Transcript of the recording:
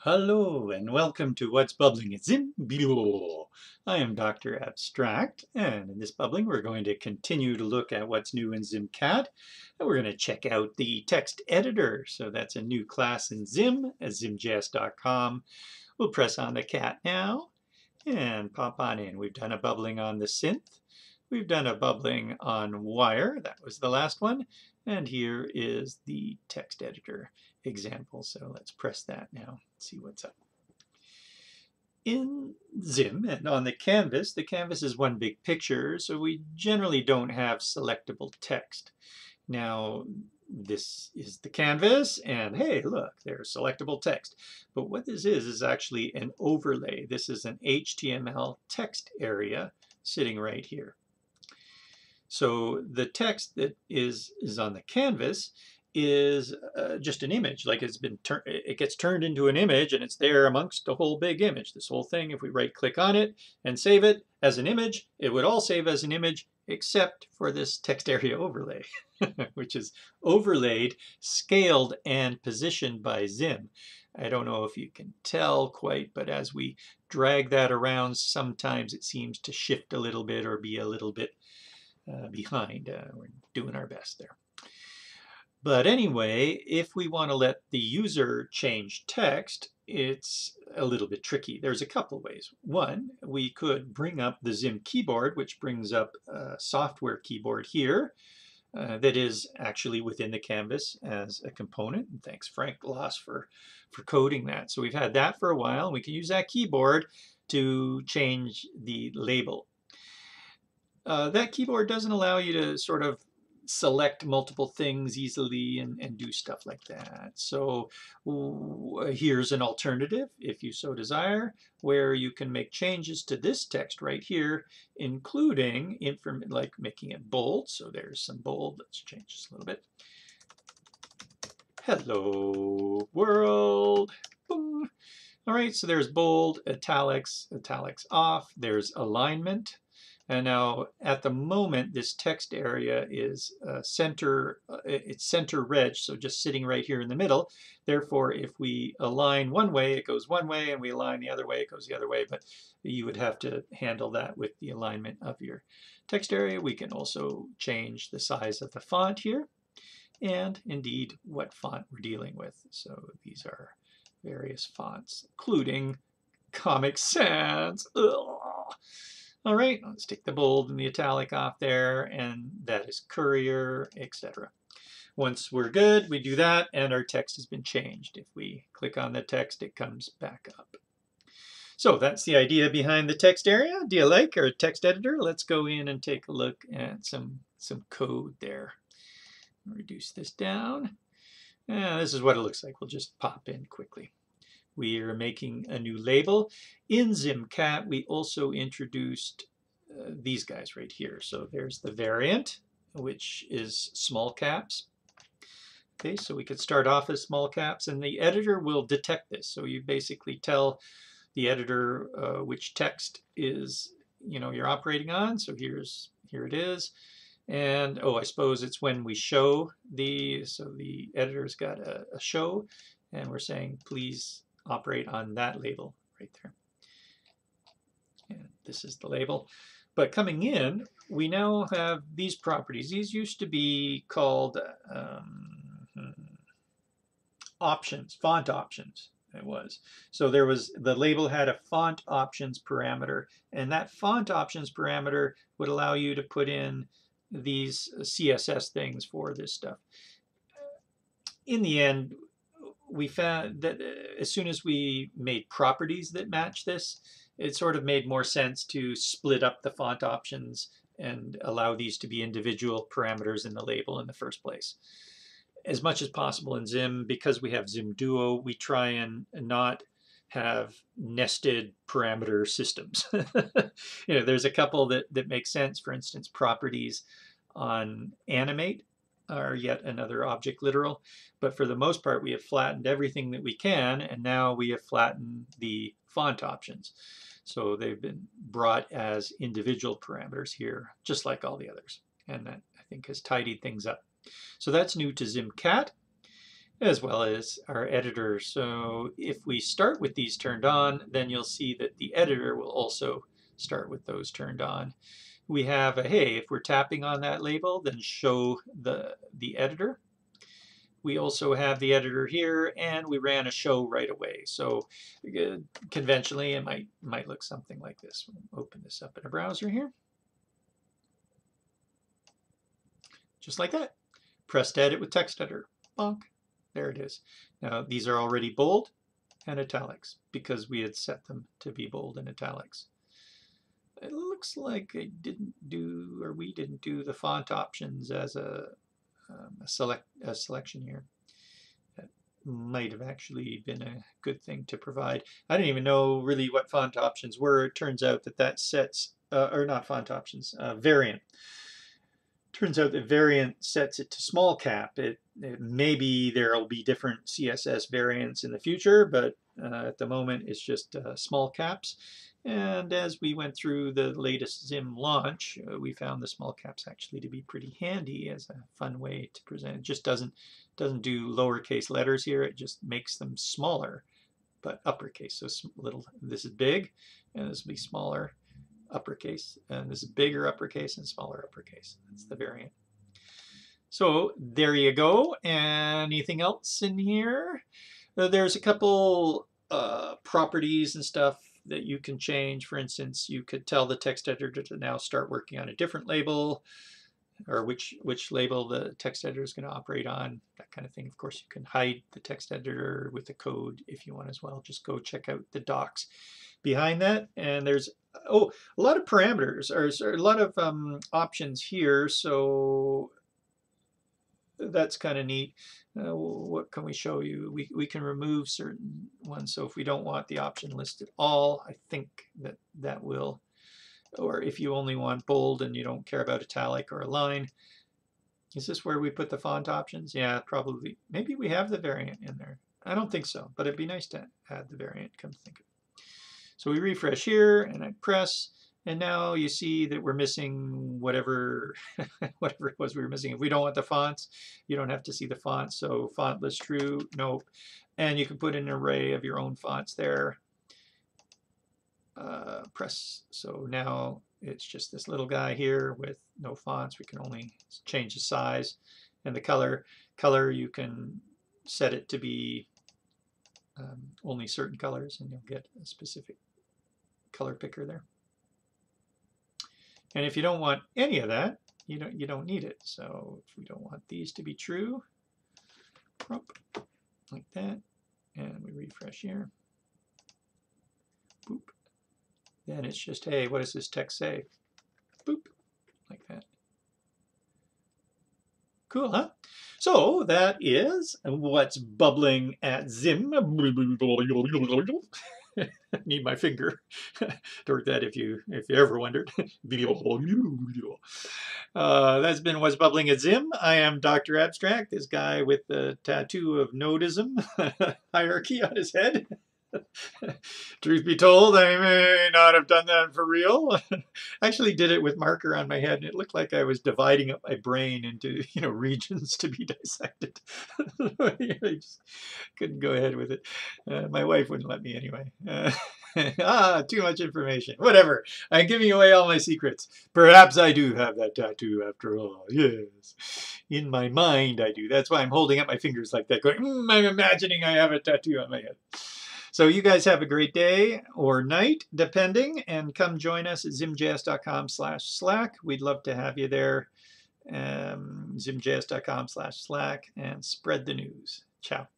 Hello and welcome to What's Bubbling at Zim I am Dr. Abstract and in this bubbling we're going to continue to look at what's new in ZimCat and we're going to check out the text editor. So that's a new class in Zim at zimjs.com. We'll press on the cat now and pop on in. We've done a bubbling on the synth. We've done a bubbling on wire. That was the last one. And here is the text editor example. So let's press that now, see what's up. In Zim and on the canvas, the canvas is one big picture, so we generally don't have selectable text. Now, this is the canvas, and hey, look, there's selectable text. But what this is, is actually an overlay. This is an HTML text area sitting right here. So the text that is, is on the canvas is uh, just an image, like it's been it gets turned into an image and it's there amongst a whole big image. This whole thing, if we right click on it and save it as an image, it would all save as an image except for this text area overlay, which is overlaid, scaled, and positioned by Zim. I don't know if you can tell quite, but as we drag that around, sometimes it seems to shift a little bit or be a little bit uh, behind. Uh, we're doing our best there. But anyway, if we want to let the user change text, it's a little bit tricky. There's a couple ways. One, we could bring up the Zim keyboard, which brings up a software keyboard here uh, that is actually within the canvas as a component. And thanks Frank Loss for, for coding that. So we've had that for a while. We can use that keyboard to change the label. Uh, that keyboard doesn't allow you to sort of select multiple things easily and, and do stuff like that. So here's an alternative, if you so desire, where you can make changes to this text right here, including inform like making it bold. So there's some bold. Let's change this a little bit. Hello world. Boom. All right, so there's bold, italics, italics off. There's alignment. And now at the moment, this text area is uh, center, uh, it's center reg, so just sitting right here in the middle. Therefore, if we align one way, it goes one way, and we align the other way, it goes the other way, but you would have to handle that with the alignment of your text area. We can also change the size of the font here, and indeed what font we're dealing with. So these are various fonts, including Comic Sans. Ugh. All right, let's take the bold and the italic off there, and that is courier, etc. Once we're good, we do that, and our text has been changed. If we click on the text, it comes back up. So that's the idea behind the text area. Do you like our text editor? Let's go in and take a look at some, some code there. Reduce this down. And this is what it looks like. We'll just pop in quickly we are making a new label. In ZimCat, we also introduced uh, these guys right here. So there's the variant, which is small caps. Okay, so we could start off as small caps, and the editor will detect this. So you basically tell the editor uh, which text is, you know, you're operating on. So here's here it is. And oh, I suppose it's when we show the, so the editor's got a, a show, and we're saying, please operate on that label right there. And this is the label. But coming in, we now have these properties. These used to be called um, options, font options it was. So there was, the label had a font options parameter, and that font options parameter would allow you to put in these CSS things for this stuff. In the end, we found that uh, as soon as we made properties that match this, it sort of made more sense to split up the font options and allow these to be individual parameters in the label in the first place. As much as possible in Zim, because we have Zim Duo, we try and not have nested parameter systems. you know, there's a couple that, that make sense. For instance, properties on animate are yet another object literal. But for the most part, we have flattened everything that we can, and now we have flattened the font options. So they've been brought as individual parameters here, just like all the others. And that, I think, has tidied things up. So that's new to ZimCat. as well as our editor. So if we start with these turned on, then you'll see that the editor will also start with those turned on. We have a, hey, if we're tapping on that label, then show the, the editor. We also have the editor here, and we ran a show right away. So uh, conventionally, it might, might look something like this. Open this up in a browser here. Just like that. Press to edit with text editor. Bonk. There it is. Now these are already bold and italics because we had set them to be bold and italics. It looks like I didn't do, or we didn't do the font options as a, um, a select a selection here. That might have actually been a good thing to provide. I didn't even know really what font options were. It turns out that that sets, uh, or not font options, uh, variant. Turns out that variant sets it to small cap. It, it maybe there will be different CSS variants in the future, but uh, at the moment it's just uh, small caps. And as we went through the latest Zim launch, uh, we found the small caps actually to be pretty handy as a fun way to present. It just doesn't doesn't do lowercase letters here. It just makes them smaller, but uppercase. So little. This is big, and this will be smaller uppercase, and this is bigger uppercase and smaller uppercase. That's the variant. So there you go. Anything else in here? Uh, there's a couple uh, properties and stuff that you can change. For instance, you could tell the text editor to now start working on a different label or which which label the text editor is going to operate on, that kind of thing. Of course, you can hide the text editor with the code if you want as well. Just go check out the docs behind that. And there's oh a lot of parameters or, a lot of um, options here. So that's kind of neat. Uh, what can we show you? We, we can remove certain ones. So if we don't want the option list at all, I think that that will, or if you only want bold and you don't care about italic or a line, is this where we put the font options? Yeah, probably. Maybe we have the variant in there. I don't think so, but it'd be nice to add the variant, come to think of it. So we refresh here and I press and now you see that we're missing whatever whatever it was we were missing. If we don't want the fonts, you don't have to see the fonts. So font list true, nope. And you can put an array of your own fonts there. Uh, press. So now it's just this little guy here with no fonts. We can only change the size and the color. Color you can set it to be um, only certain colors and you'll get a specific color picker there. And if you don't want any of that, you don't, you don't need it. So if we don't want these to be true, like that, and we refresh here, boop, then it's just, hey, what does this text say? Boop, like that. Cool, huh? So that is what's bubbling at Zim. need my finger to work that if you if you ever wondered. uh, that's been what's bubbling at Zim. I am Dr. Abstract, this guy with the tattoo of nodism hierarchy on his head. Truth be told, I may not have done that for real. I actually did it with marker on my head, and it looked like I was dividing up my brain into you know regions to be dissected. I just couldn't go ahead with it. Uh, my wife wouldn't let me anyway. Uh, ah, too much information. Whatever. I'm giving away all my secrets. Perhaps I do have that tattoo after all. Yes. In my mind, I do. That's why I'm holding up my fingers like that, going, mm, I'm imagining I have a tattoo on my head. So you guys have a great day or night, depending, and come join us at zimjs.com slash slack. We'd love to have you there. Um, zimjs.com slash slack and spread the news. Ciao.